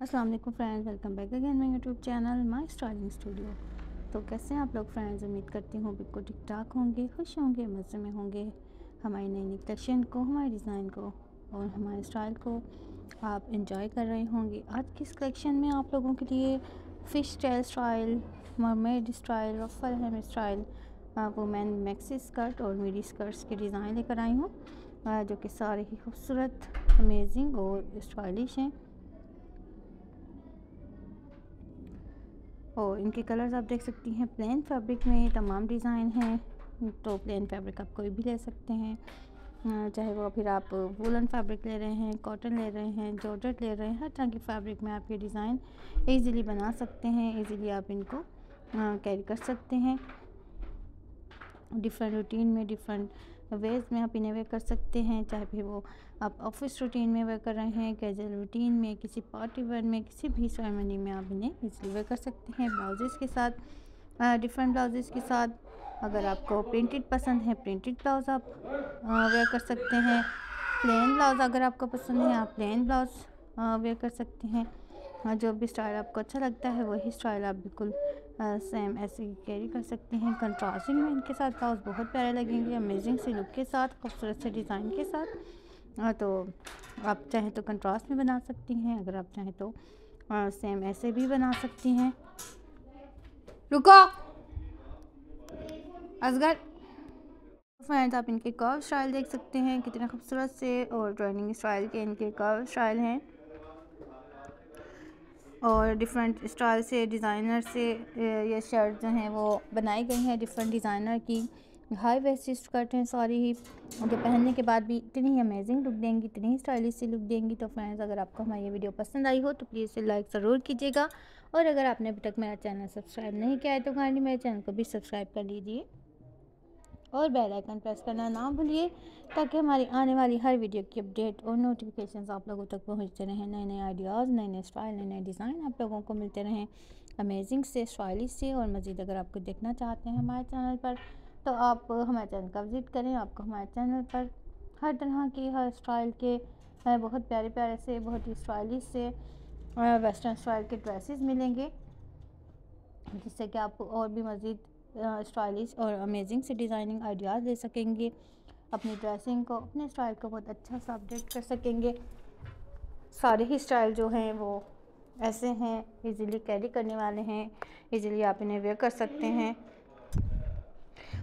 वालेकुम friends, welcome back again my YouTube channel, my styling studio. तो कैसे हैं आप लोग फ्रेंड्स? उम्मीद करती हूँ बिल्कुल ठीक ठाक होंगे, खुश होंगे, मज़े में होंगे। हमारी नई नई कलेक्शन को, हमारे डिज़ाइन को और हमारे स्टाइल को आप इंजॉय कर रहे होंगे। आज की इस कलेक्शन में आप लोगों के लिए fish tail style mermaid style ruffle hem style women maxi skirt और मीडी स्कर्ट्स के डिज़ाइन लेकर आई हूँ जो कि सारे ही खूबसूरत अमेजिंग और स्टाइलिश हैं। और इनके कलर्स आप देख सकती हैं। प्लेन फैब्रिक में तमाम डिज़ाइन हैं। तो प्लेन फैब्रिक आप कोई भी ले सकते हैं। चाहे वो फिर आप वुलन फैब्रिक ले रहे हैं, कॉटन ले रहे हैं, जॉर्जेट ले रहे हैं, हर तरह की फैब्रिक में आप ये डिज़ाइन ईज़िली बना सकते हैं। ईज़िली आप इनको कैरी कर सकते हैं। डिफरेंट रूटीन में डिफरेंट वेज में आप इन्हें वेयर कर सकते हैं, चाहे फिर वो आप ऑफ़िस रूटीन में वेयर कर रहे हैं कैजुअल रूटीन में, किसी पार्टी वेयर में, किसी भी सेरेमनी में आप इन्हें इसलिए वेयर कर सकते हैं ब्लाउजेस के साथ। डिफरेंट ब्लाउजेस के साथ अगर आपको प्रिंटेड पसंद है प्रिंटेड ब्लाउज़ आप वेयर कर सकते हैं। प्लेन ब्लाउज़ अगर आपको पसंद है, आप प्लेन ब्लाउज़ वेयर कर सकते हैं। जो भी स्टाइल आपको अच्छा लगता है, वही स्टाइल आप बिल्कुल सेम ऐसे ही कैरी कर सकते हैं। कंट्रास्टिंग में इनके साथ ब्लाउज बहुत प्यारे लगेंगे अमेजिंग से लुक के साथ, खूबसूरत से डिज़ाइन के साथ। तो आप चाहें तो कंट्रास्ट में बना सकती हैं, अगर आप चाहें तो सेम ऐसे भी बना सकती हैं। रुको! असगर! फ्रेंड्स आप इनके कर्व स्टाइल देख सकते हैं, कितने खूबसूरत से और ड्राइनिंग स्टाइल के इनके कर्व स्टाइल हैं। और डिफरेंट स्टाइल से डिज़ाइनर से ये शर्ट जो हैं वो बनाई गई हैं डिफरेंट डिज़ाइनर की। हाई वेस्ट स्कर्ट हैं सारी ही। जो पहनने के बाद भी इतनी ही अमेजिंग लुक देंगी, इतनी ही स्टाइलिश सी लुक देंगी। तो फ्रेंड्स अगर आपको हमारी ये वीडियो पसंद आई हो तो प्लीज़ इसे लाइक ज़रूर कीजिएगा। और अगर आपने अभी तक मेरा चैनल सब्सक्राइब नहीं किया है तो काइंडली मेरे चैनल को भी सब्सक्राइब कर लीजिए। और बेल आइकन प्रेस करना ना भूलिए, ताकि हमारी आने वाली हर वीडियो की अपडेट और नोटिफिकेशन आप लोगों तक पहुँचते रहें। नए नए आइडियाज़ नए नए स्टाइल नए नए डिज़ाइन आप लोगों को मिलते रहें। अमेजिंग से स्टाइलिश से और मज़ीद अगर आपको देखना चाहते हैं हमारे चैनल पर तो आप हमारे चैनल का विज़िट करें। आपको हमारे चैनल पर हर तरह की, हर स्टाइल के बहुत प्यारे प्यारे से, बहुत ही स्टाइलिश से वेस्टर्न स्टाइल के ड्रेसेस मिलेंगे, जिससे कि आपको और भी मज़ीद स्टाइलिश और अमेजिंग से डिज़ाइनिंग आइडियाज़ ले सकेंगे। अपनी ड्रेसिंग को, अपने स्टाइल को बहुत अच्छा सा अपडेट कर सकेंगे। सारे ही स्टाइल जो हैं, वो ऐसे हैं इजीली कैरी करने वाले हैं इजीली आप इन्हें वेयर कर सकते हैं।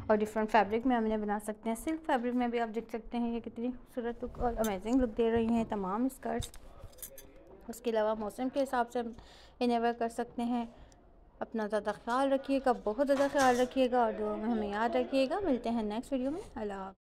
और डिफरेंट फैब्रिक में हम इन्हें बना सकते हैं। सिल्क फैब्रिक में भी आप देख सकते हैं, ये कितनी खूबसूरत लुक और अमेजिंग लुक दे रही हैं तमाम स्कर्ट्स उसके अलावा मौसम के हिसाब से इन्हें वेयर कर सकते हैं। अपना ज़्यादा ख्याल रखिएगा, बहुत ज़्यादा ख्याल रखिएगा और दुआ में हमें याद रखिएगा। मिलते हैं नेक्स्ट वीडियो में। अल्लाह